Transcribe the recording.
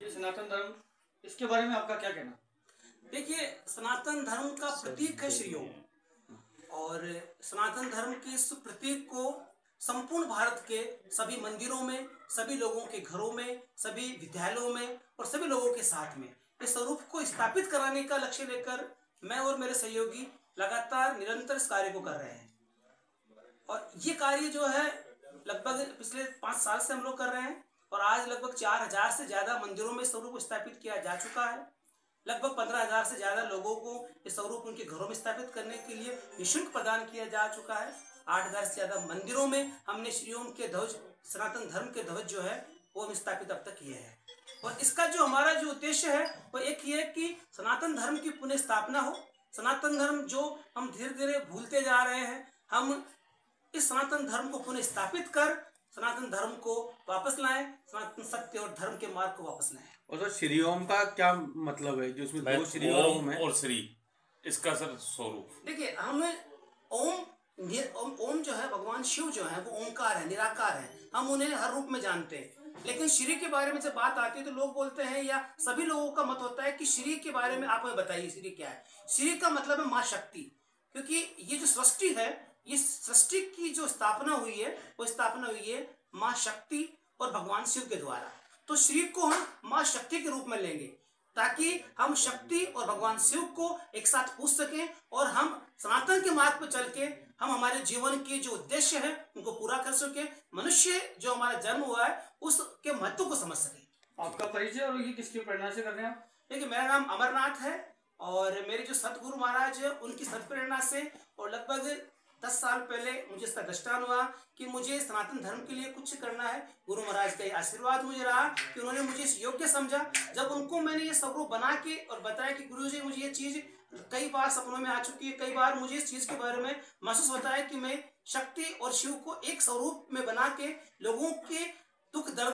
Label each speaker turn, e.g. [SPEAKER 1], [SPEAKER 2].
[SPEAKER 1] ये सनातन धर्म इसके बारे में आपका क्या कहना?
[SPEAKER 2] देखिए सनातन धर्म का प्रतीक है श्री ओम। और सनातन धर्म के इस प्रतीक को संपूर्ण भारत के सभी मंदिरों में सभी लोगों के घरों में सभी विद्यालयों में और सभी लोगों के साथ में इस स्वरूप को स्थापित कराने का लक्ष्य लेकर मैं और मेरे सहयोगी लगातार निरंतर इस कार्य को कर रहे हैं। और ये कार्य जो है लगभग पिछले पाँच साल से हम लोग कर रहे हैं। और आज लगभग चार हज़ार से ज़्यादा मंदिरों में स्वरूप स्थापित किया जा चुका है। लगभग पंद्रह हज़ार से ज़्यादा लोगों को इस स्वरूप उनके घरों में स्थापित करने के लिए निःशुल्क प्रदान किया जा चुका है। आठ हज़ार से ज़्यादा मंदिरों में हमने श्री ओम के ध्वज, सनातन धर्म के ध्वज जो है, वो हम स्थापित अब तक किए हैं। और इसका जो हमारा जो उद्देश्य है, वो एक ही है कि सनातन धर्म की पुनः स्थापना हो। सनातन धर्म जो हम धीरे धीरे भूलते जा रहे हैं, हम इस सनातन धर्म को पुनः स्थापित कर सनातन धर्म को वापस लाए सनातन सत्य और धर्म के मार्ग को वापस लाए।
[SPEAKER 3] और सर श्री ओम का क्या मतलब है? जो उसमें दो श्री ओम
[SPEAKER 4] ओम
[SPEAKER 3] है।
[SPEAKER 4] और श्री इसका सर स्वरूप।
[SPEAKER 2] देखिए हमें ओम ओम ओम जो है भगवान शिव जो है वो ओमकार है निराकार है। हम उन्हें हर रूप में जानते हैं। लेकिन श्री के बारे में जब बात आती है तो लोग बोलते हैं या सभी लोगों का मत होता है कि श्री के बारे में आप हमें बताइए श्री क्या है? श्री का मतलब है माँ शक्ति। क्योंकि ये जो सृष्टि है ये सृष्टि की जो स्थापना हुई है वो स्थापना हुई है माँ शक्ति और भगवान शिव के द्वारा। तो श्री को हम माँ शक्ति के रूप में लेंगे ताकि हम शक्ति और भगवान शिव को एक साथ पूछ सकें और हम सनातन के मार्ग पर चल के हम हमारे जीवन के जो उद्देश्य है उनको पूरा कर सके। मनुष्य जो हमारा जन्म हुआ है उसके महत्व को समझ सके।
[SPEAKER 1] आपका परिचय और ये किसकी प्रेरणा से कर रहे हैं आप?
[SPEAKER 2] देखिए मेरा नाम अमरनाथ है। और मेरे जो सतगुरु महाराज है, उनकी सत्प्रेरणा से और लगभग दस साल पहले मुझे इसका दृष्टान हुआ कि मुझे सनातन धर्म के लिए कुछ करना है। गुरु महाराज का आशीर्वाद मुझे रहा कि उन्होंने मुझे इस योग्य समझा। जब उनको मैंने ये स्वरूप बना के और बताया कि गुरु जी मुझे ये चीज़ कई बार सपनों में आ चुकी है, कई बार मुझे इस चीज़ के बारे में महसूस होता है कि मैं शक्ति और शिव को एक स्वरूप में बना के लोगों के दुख दर्द